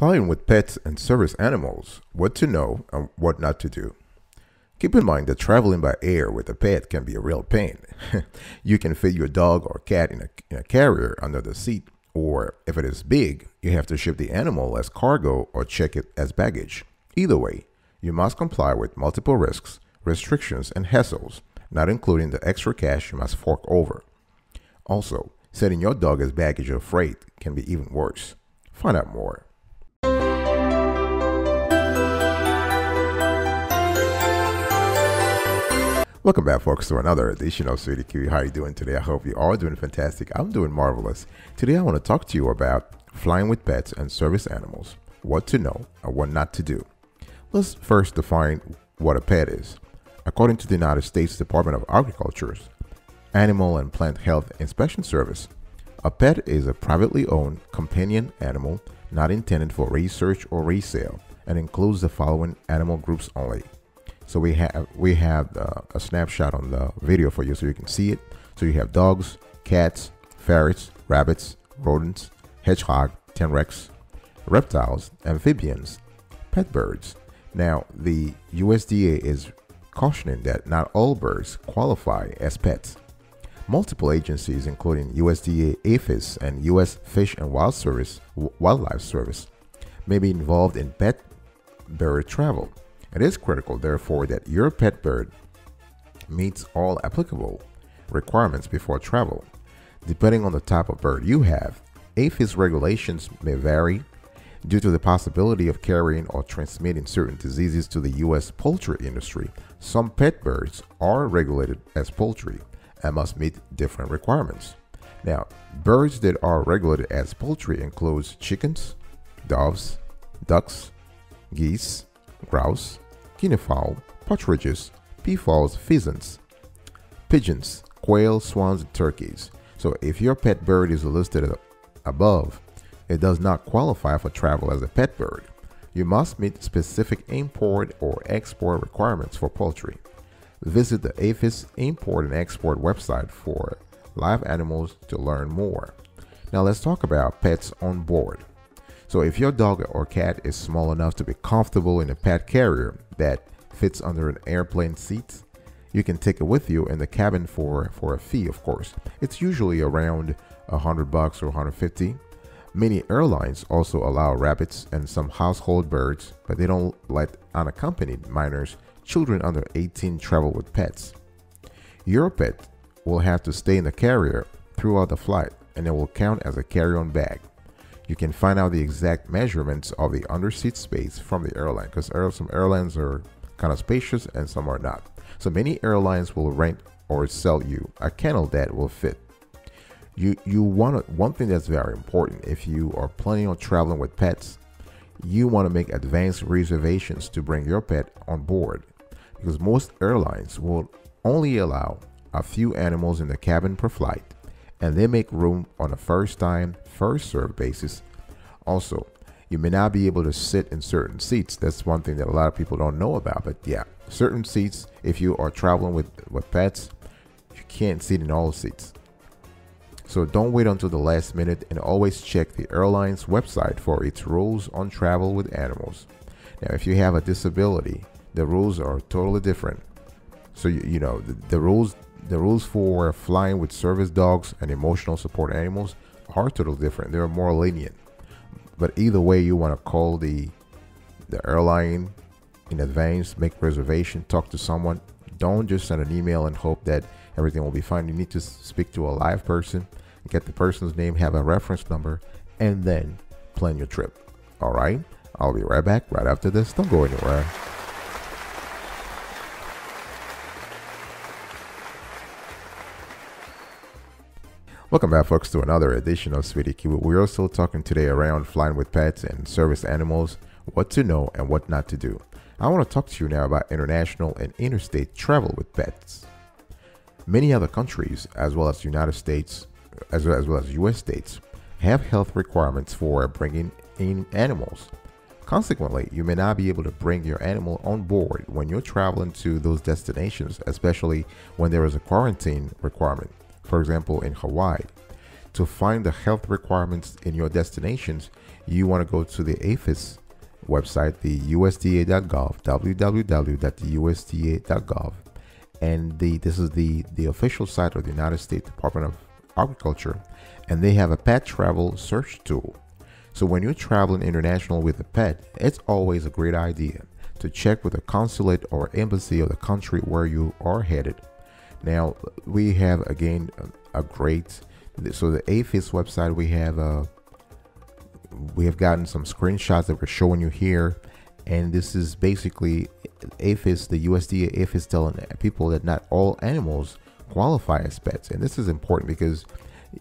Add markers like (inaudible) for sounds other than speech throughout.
Flying with pets and service animals, what to know and what not to do. Keep in mind that traveling by air with a pet can be a real pain. (laughs) you can fit your dog or cat in a, in a carrier under the seat, or if it is big, you have to ship the animal as cargo or check it as baggage. Either way, you must comply with multiple risks, restrictions, and hassles, not including the extra cash you must fork over. Also, setting your dog as baggage or freight can be even worse. Find out more. Welcome back, folks, to another edition of S'witty Kiwi. How are you doing today? I hope you are doing fantastic. I'm doing marvelous. Today, I want to talk to you about flying with pets and service animals, what to know and what not to do. Let's first define what a pet is. According to the United States Department of Agriculture's Animal and Plant Health Inspection Service, a pet is a privately owned companion animal not intended for research or resale and includes the following animal groups only so we have we have uh, a snapshot on the video for you so you can see it. So you have dogs, cats, ferrets, rabbits, rodents, hedgehog, tenrecs, reptiles, amphibians, pet birds. Now the USDA is cautioning that not all birds qualify as pets. Multiple agencies, including USDA APHIS and U.S. Fish and Wild Service, Wildlife Service, may be involved in pet bird travel. It is critical, therefore, that your pet bird meets all applicable requirements before travel. Depending on the type of bird you have, APHIS regulations may vary due to the possibility of carrying or transmitting certain diseases to the U.S. poultry industry. Some pet birds are regulated as poultry and must meet different requirements. Now, birds that are regulated as poultry includes chickens, doves, ducks, geese, grouse, guinea fowl, partridges, peafowls, pheasants, pigeons, quail, swans, and turkeys. So if your pet bird is listed above, it does not qualify for travel as a pet bird. You must meet specific import or export requirements for poultry. Visit the APHIS import and export website for live animals to learn more. Now let's talk about pets on board. So if your dog or cat is small enough to be comfortable in a pet carrier that fits under an airplane seat, you can take it with you in the cabin for for a fee, of course. It's usually around hundred bucks or 150. Many airlines also allow rabbits and some household birds, but they don't let unaccompanied minors, children under 18 travel with pets. Your pet will have to stay in the carrier throughout the flight and it will count as a carry-on bag. You can find out the exact measurements of the underseat space from the airline because some airlines are kind of spacious and some are not. So many airlines will rent or sell you a kennel that will fit. You you want to, one thing that's very important if you are planning on traveling with pets, you want to make advanced reservations to bring your pet on board because most airlines will only allow a few animals in the cabin per flight and they make room on a first time, first served basis. Also, you may not be able to sit in certain seats. That's one thing that a lot of people don't know about. But yeah, certain seats, if you are traveling with, with pets, you can't sit in all seats. So don't wait until the last minute and always check the airline's website for its rules on travel with animals. Now, if you have a disability, the rules are totally different. So you, you know the, the rules the rules for flying with service dogs and emotional support animals are totally different. They're more lenient. But either way, you want to call the the airline in advance, make reservation, talk to someone. Don't just send an email and hope that everything will be fine. You need to speak to a live person, get the person's name, have a reference number, and then plan your trip. All right. I'll be right back right after this. Don't go anywhere. Welcome back, folks, to another edition of S'witty Kiwi. We're also talking today around flying with pets and service animals, what to know and what not to do. I want to talk to you now about international and interstate travel with pets. Many other countries, as well as United States, as well as, well as U.S. states, have health requirements for bringing in animals. Consequently, you may not be able to bring your animal on board when you're traveling to those destinations, especially when there is a quarantine requirement for example, in Hawaii. to find the health requirements in your destinations, you want to go to the APHIS website, the USDA.gov, www.usda.gov, and the this is the the official site of the United States Department of Agriculture, and they have a pet travel search tool. So when you're traveling international with a pet, it's always a great idea to check with the consulate or embassy of the country where you are headed. Now we have again a, great so the APHIS website we have uh, we have gotten some screenshots that we're showing you here. And this is basically APHIS the USDA APHIS telling people that not all animals qualify as pets. And this is important because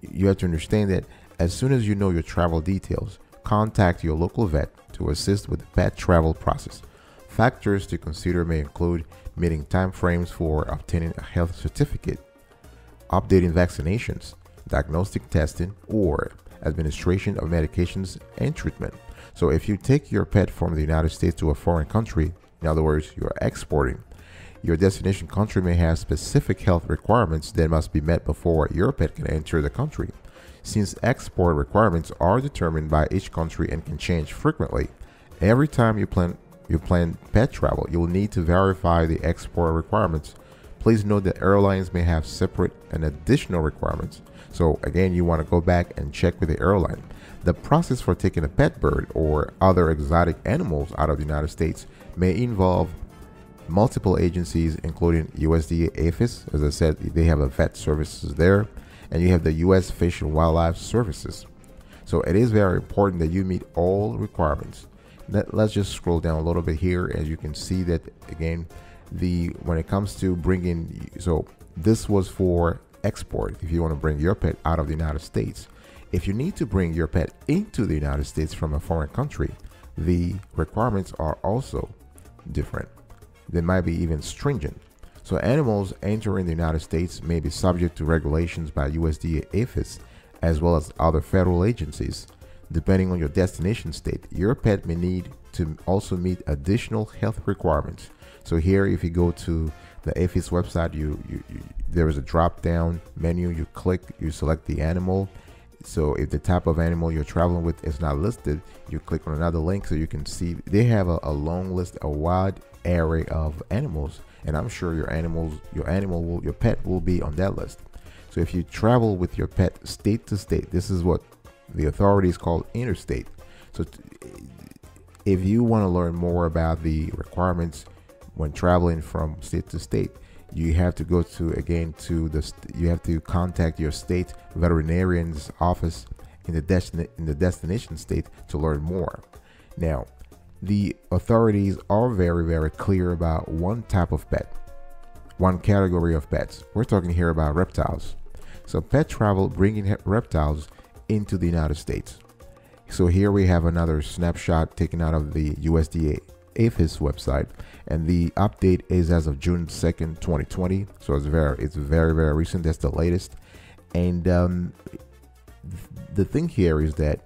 you have to understand that as soon as you know your travel details contact your local vet to assist with the pet travel process factors to consider may include meeting timeframes for obtaining a health certificate updating vaccinations diagnostic testing or administration of medications and treatment. So if you take your pet from the United States to a foreign country, in other words, you're exporting, your destination country may have specific health requirements that must be met before your pet can enter the country. Since export requirements are determined by each country and can change frequently, every time you plan you plan pet travel, you will need to verify the export requirements. Please note that airlines may have separate and additional requirements. So again, you want to go back and check with the airline. The process for taking a pet bird or other exotic animals out of the United States may involve multiple agencies, including USDA APHIS. As I said, they have a vet services there, and you have the U.S. Fish and Wildlife Services. So it is very important that you meet all requirements. Let, us just scroll down a little bit here, as you can see that again, the when it comes to bringing, so this was for export if you want to bring your pet out of the United States. If you need to bring your pet into the United States from a foreign country, the requirements are also different. They might be even stringent. So animals entering the United States may be subject to regulations by USDA APHIS as well as other federal agencies. Depending on your destination state, your pet may need to also meet additional health requirements. So here, if you go to the APHIS website, you, you, you there is a drop down menu. You click, you select the animal. So if the type of animal you're traveling with is not listed, you click on another link so you can see they have a, a long list, a wide array of animals, and I'm sure your animals, your animal will, your pet will be on that list. So if you travel with your pet state to state, this is what the authorities call interstate. So if you want to learn more about the requirements when traveling from state to state you have to go to again to the you have to contact your state veterinarian's office in the destin in the destination state to learn more. Now the authorities are very very clear about one type of pet one category of pets. We're talking here about reptiles. So pet travel bringing reptiles into the united states so here we have another snapshot taken out of the usda APHIS website, and the update is as of June 2nd, 2020. So it's very, it's very, very recent. That's the latest. And um, the thing here is that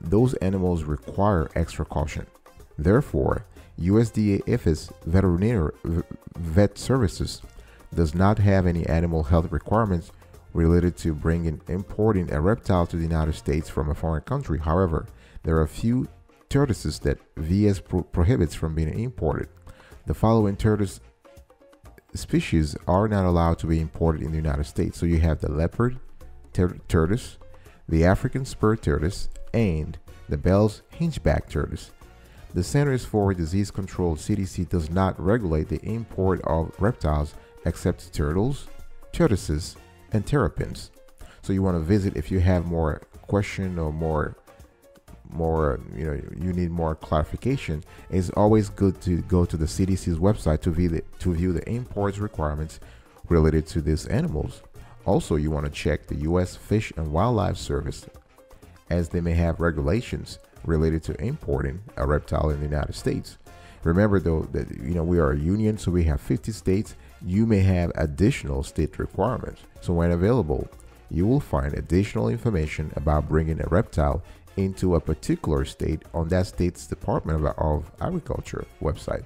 those animals require extra caution. Therefore, USDA APHIS veterinary vet services does not have any animal health requirements related to bringing importing a reptile to the United States from a foreign country. However, there are a few tortoises that VS pro- prohibits from being imported. The following tortoise species are not allowed to be imported in the United States. So you have the leopard tortoise, the African spur tortoise, and the Bell's hingeback tortoise. The Centers for Disease Control CDC does not regulate the import of reptiles except turtles, tortoises, and terrapins. So you want to visit if you have more question or more more you know you need more clarification it's always good to go to the cdc's website to view the to view the imports requirements related to these animals also you want to check the u.s fish and wildlife service as they may have regulations related to importing a reptile in the united states remember though that you know we are a union so we have 50 states you may have additional state requirements so when available you will find additional information about bringing a reptile into a particular state on that state's Department of Agriculture website.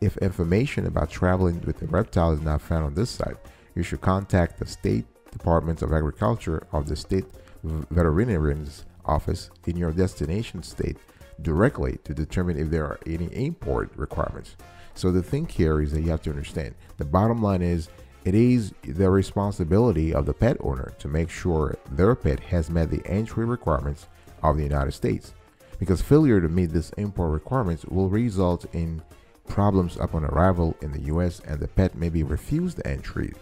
If information about traveling with a reptile is not found on this site, you should contact the State Department of Agriculture of the state veterinarian's office in your destination state directly to determine if there are any import requirements. So the thing here is that you have to understand the bottom line is it is the responsibility of the pet owner to make sure their pet has met the entry requirements of the United States because failure to meet these import requirements will result in problems upon arrival in the US and the pet may be refused entry.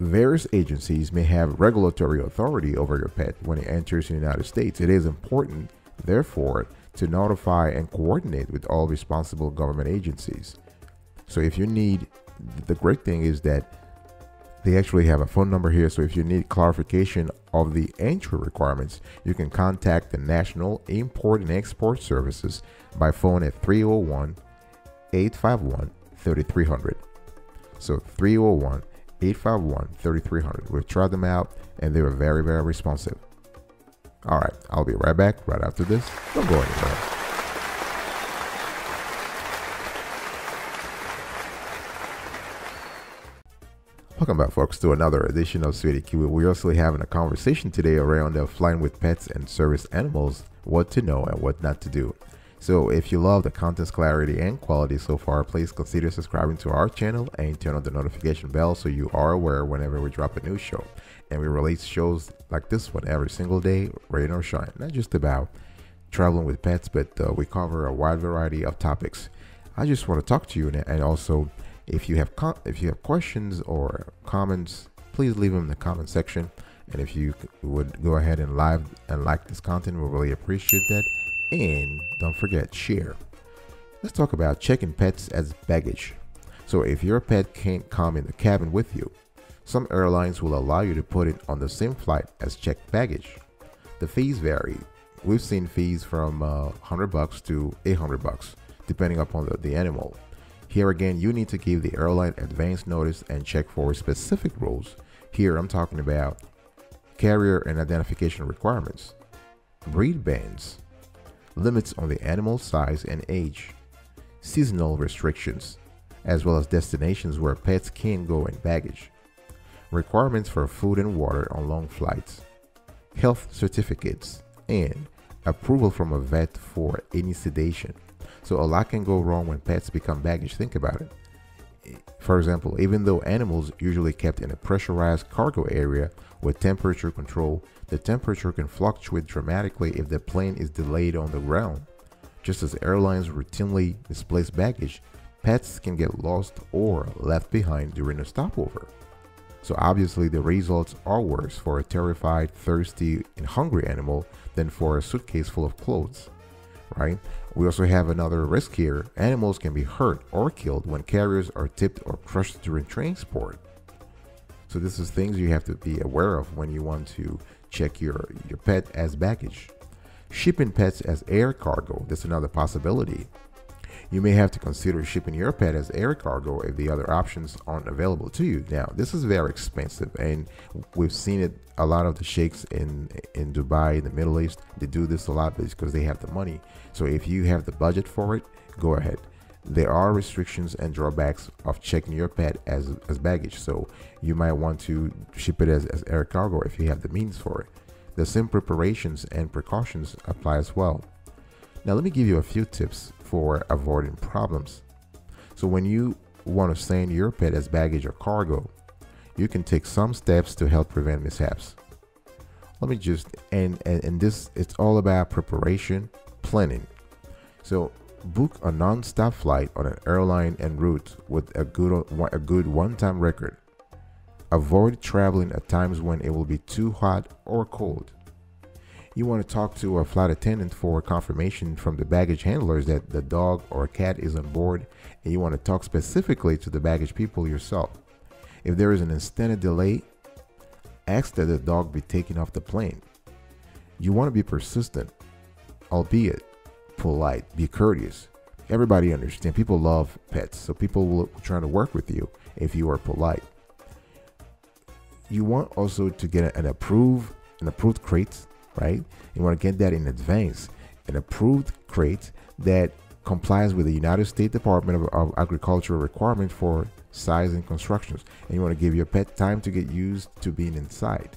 Various agencies may have regulatory authority over your pet when it enters the United States. It is important, therefore, to notify and coordinate with all responsible government agencies. So if you need, the great thing is that they actually have a phone number here. So if you need clarification of the entry requirements, you can contact the National Import and Export Services by phone at 301 851 3300. So 301 851 3300. We've tried them out and they were very, very responsive. All right, I'll be right back right after this. Don't go anywhere. Welcome back, folks, to another edition of S'witty Kiwi. We're also having a conversation today around flying with pets and service animals, what to know and what not to do. So if you love the content's clarity and quality so far, please consider subscribing to our channel and turn on the notification bell so you are aware whenever we drop a new show. And we release shows like this one every single day, rain or shine. Not just about traveling with pets, but uh, we cover a wide variety of topics. I just want to talk to you and also if you have if you have questions or comments, please leave them in the comment section. And if you would go ahead and live and like this content, we really appreciate that. And don't forget, share. Let's talk about checking pets as baggage. So if your pet can't come in the cabin with you, some airlines will allow you to put it on the same flight as checked baggage. The fees vary. We've seen fees from uh, 100 bucks to 800 bucks, depending upon the, the animal. Here again, you need to give the airline advance notice and check for specific rules. Here I'm talking about carrier and identification requirements, breed bans, limits on the animal size and age, seasonal restrictions, as well as destinations where pets can go in baggage, requirements for food and water on long flights, health certificates, and approval from a vet for any sedation. So a lot can go wrong when pets become baggage. Think about it. For example, even though animals usually kept in a pressurized cargo area with temperature control, the temperature can fluctuate dramatically if the plane is delayed on the ground. Just as airlines routinely misplace baggage, pets can get lost or left behind during a stopover. So obviously the results are worse for a terrified, thirsty, and hungry animal than for a suitcase full of clothes, right? We also have another risk here. Animals can be hurt or killed when carriers are tipped or crushed during transport. So this is things you have to be aware of when you want to check your, your pet as baggage. Shipping pets as air cargo, that's another possibility. You may have to consider shipping your pet as air cargo if the other options aren't available to you. Now, this is very expensive, and we've seen it a lot of the sheikhs in in Dubai, in the Middle East, they do this a lot because they have the money. So if you have the budget for it, go ahead. There are restrictions and drawbacks of checking your pet as, as baggage, so you might want to ship it as, as air cargo if you have the means for it. The same preparations and precautions apply as well. Now, let me give you a few tips for avoiding problems. So, when you want to send your pet as baggage or cargo, you can take some steps to help prevent mishaps. Let me just and and, and this it's all about preparation, planning. So book a non-stop flight on an airline en route with a good a good one-time record. Avoid traveling at times when it will be too hot or cold. You want to talk to a flight attendant for confirmation from the baggage handlers that the dog or cat is on board, and you want to talk specifically to the baggage people yourself. If there is an extended delay, ask that the dog be taken off the plane. You want to be persistent, albeit polite, be courteous. Everybody understand. People love pets, so people will try to work with you if you are polite. You want also to get an approved an approved crate, right? You want to get that in advance, an approved crate that complies with the United States Department of, of Agriculture requirement for size and constructions. And you want to give your pet time to get used to being inside.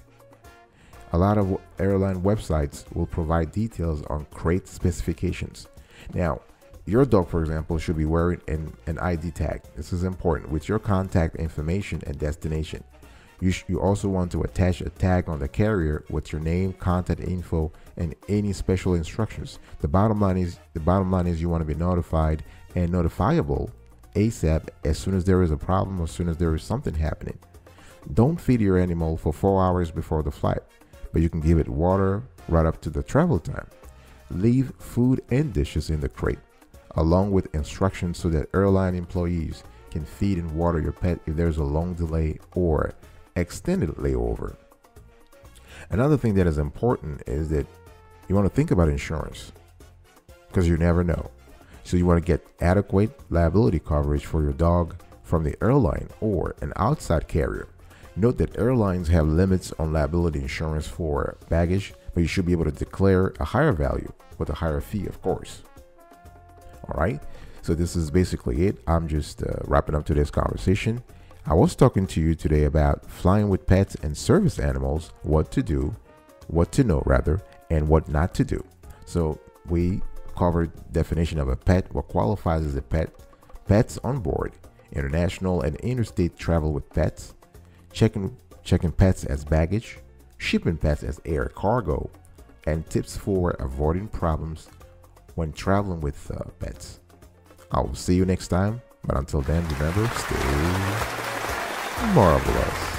A lot of airline websites will provide details on crate specifications. Now, your dog, for example, should be wearing an, an ID tag. This is important with your contact information and destination. You, you also want to attach a tag on the carrier with your name, contact info, and any special instructions. The bottom line is the bottom line is you want to be notified and notifiable ASAP as soon as there is a problem or as soon as there is something happening. Don't feed your animal for four hours before the flight, but you can give it water right up to the travel time. Leave food and dishes in the crate, along with instructions so that airline employees can feed and water your pet if there's a long delay or extended layover. Another thing that is important is that you want to think about insurance because you never know. So you want to get adequate liability coverage for your dog from the airline or an outside carrier. Note that airlines have limits on liability insurance for baggage, but you should be able to declare a higher value with a higher fee, of course. All right. So this is basically it. I'm just uh, wrapping up today's conversation. I was talking to you today about flying with pets and service animals, what to do, what to know rather, and what not to do. So we covered definition of a pet, what qualifies as a pet, pets on board, international and interstate travel with pets, checking checking pets as baggage, shipping pets as air cargo, and tips for avoiding problems when traveling with uh, pets. I will see you next time, but until then, remember, stay marvelous.